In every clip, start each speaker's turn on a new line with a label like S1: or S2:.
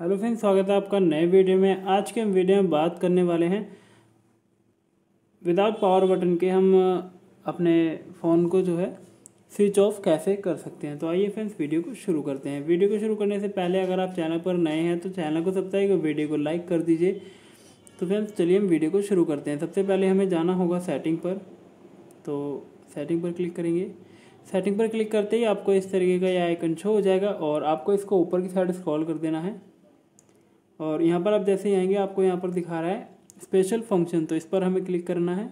S1: Hello friends, स्वागत है आपका नए वीडियो में। आज के हम वीडियो में बात करने वाले हैं। विदाउट पावर बटन के हम अपने फ़ोन को जो है, स्विच ऑफ़ कैसे कर सकते हैं? तो आइए फ्रेंड्स, वीडियो को शुरू करते हैं। वीडियो को शुरू करने से पहले अगर आप चैनल पर नए हैं तो चैनल को सबसे पहले वीडियो को लाइक कर दीजिए। तो फ्रेंड्स, चलिए हम वीडियो को शुरू करते हैं। सबसे पहले हमें जाना होगा सेटिंग पर। तो सेटिंग पर क्लिक करेंगे। सेटिंग पर क्लिक करते ही आपको इस तरीके का यह आइकन शो हो जाएगा और आपको इसको ऊपर की साइड स्क्रॉल कर देना है। और यहाँ पर आप जैसे ही आएँगे, आपको यहाँ पर दिखा रहा है स्पेशल फ़ंक्शन तो इस पर हमें क्लिक करना है।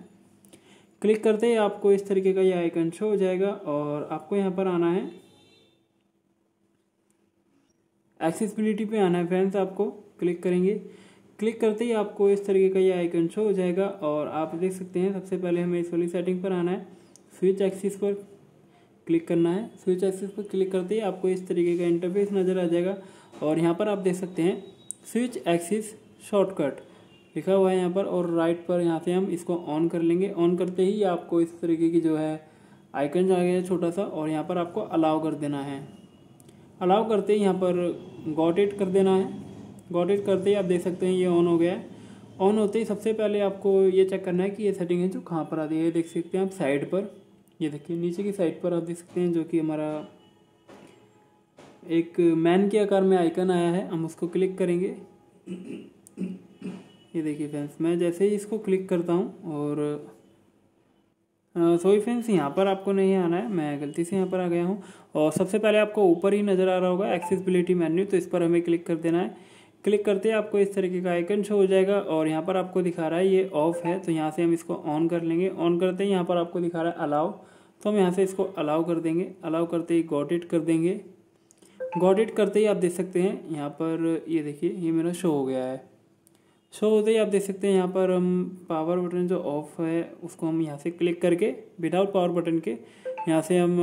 S1: क्लिक करते ही आपको इस तरीके का ये आइकन शो हो जाएगा और आपको यहाँ पर आना है। एक्सेसिबिलिटी पे आना है फ्रेंड्स आपको क्लिक करेंगे। क्लिक करते ही आपको इस तरीके का ये आइकन शो हो जाएगा और आप देख सकते हैं, सबसे पहले हमें इस वाली सेटिंग पर आना है। स्विच एक्सिस पर क्लिक करना है। स्विच एक्सिस पर क्लिक करते ही आपको इस तरीके का इंटरफेस नज़र आ जाएगा और यहाँ पर आप देख सकते हैं स्विच एक्सिस शॉर्टकट लिखा हुआ है यहाँ पर और राइट पर यहाँ से हम इसको ऑन कर लेंगे। ऑन करते ही आपको इस तरीके की जो है आइकन आ गया छोटा सा और यहाँ पर आपको अलाउ कर देना है। अलाउ करते ही यहाँ पर गॉट इट कर देना है। गॉट इट करते ही आप देख सकते हैं ये ऑन हो गया है। ऑन होते ही सबसे पहले आपको ये चेक करना है कि ये सेटिंग है जो कहाँ पर आती है। देख सकते हैं आप साइड पर। ये देखिए, नीचे की साइड पर आप देख सकते हैं जो कि हमारा एक मैन के आकार में आइकन आया है, हम उसको क्लिक करेंगे। ये देखिए फ्रेंड्स मैं जैसे ही इसको क्लिक करता हूँ और सॉरी फ्रेंड्स यहाँ पर आपको नहीं आना है, मैं गलती से यहाँ पर आ गया हूँ। और सबसे पहले आपको ऊपर ही नज़र आ रहा होगा एक्सेसिबिलिटी मेन्यू तो इस पर हमें क्लिक कर देना है। क्लिक करते ही आपको इस तरीके का आइकन शो हो जाएगा और यहाँ पर आपको दिखा रहा है ये ऑफ़ है तो यहाँ से हम इसको ऑन कर लेंगे। ऑन करते ही यहाँ पर आपको दिखा रहा है अलाउ तो हम यहाँ से इसको अलाउ कर देंगे। अलाउ करते ही गॉट इट कर देंगे। गॉट इट करते ही आप देख सकते हैं, यहाँ पर ये देखिए, ये मेरा शो हो गया है। शो होते ही आप देख सकते हैं, यहाँ पर हम पावर बटन जो ऑफ़ है, उसको हम यहाँ से क्लिक करके विदाउट पावर बटन के, यहाँ से हम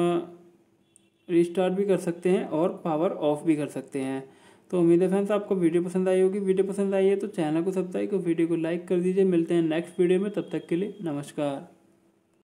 S1: रिस्टार्ट भी कर सकते हैं और पावर ऑफ़ भी कर सकते हैं। तो उम्मीद है फ्रेंड्स आपको वीडियो पसंद आई होगी। वीडियो पसंद आई है तो चैनल को सब्सक्राइब को वीडियो को लाइक कर दीजिए। मिलते हैं नेक्स्ट वीडियो में, तब तक के लिए नमस्कार।